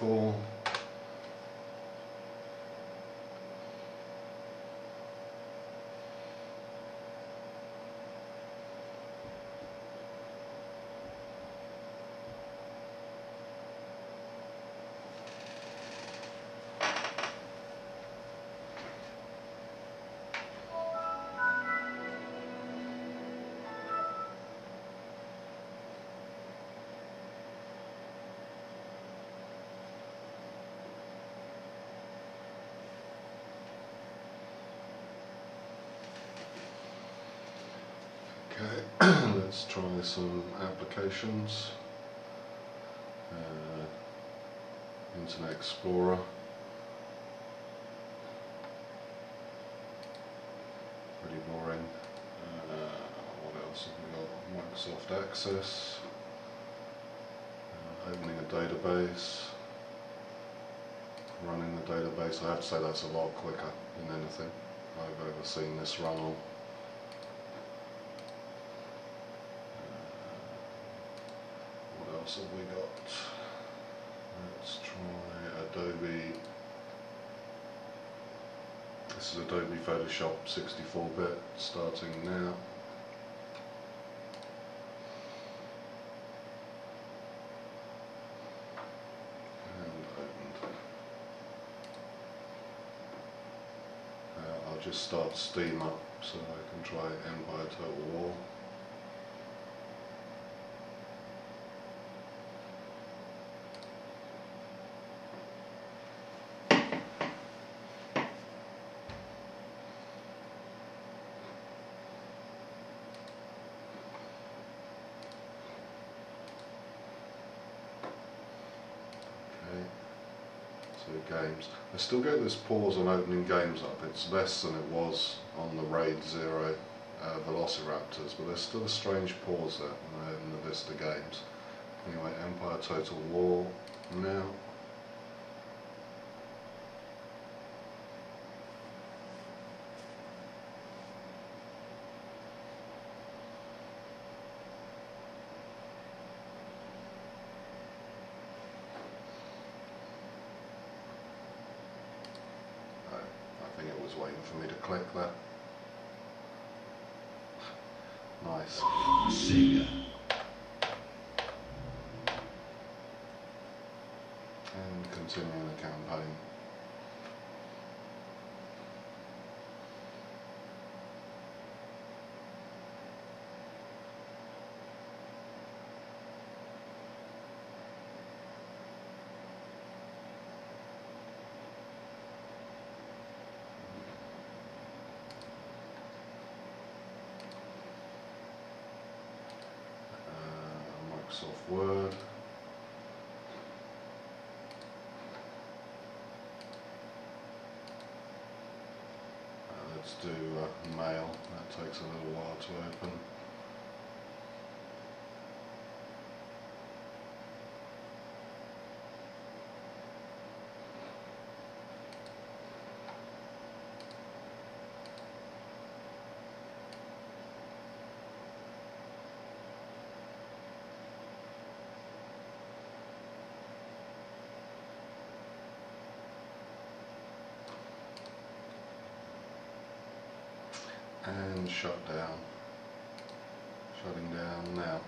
before. Okay, let's try some applications. Uh, Internet Explorer. Pretty boring. Uh, what else have we got? Microsoft Access. Uh, opening a database. Running the database. I have to say that's a lot quicker than anything I've ever seen this run on. What else have we got? Let's try Adobe. This is Adobe Photoshop 64-bit starting now. Uh, I'll just start Steam up so I can try Empire Total War. So games. I still get this pause on opening games up. It's less than it was on the Raid Zero uh, Velociraptors, but there's still a strange pause there when I open the Vista games. Anyway, Empire Total War now. Was waiting for me to click there. Nice. Sega. And continuing the campaign. Uh, Microsoft Word. Uh, let's do uh, mail, that takes a little while to open. And shut down. Shutting down now.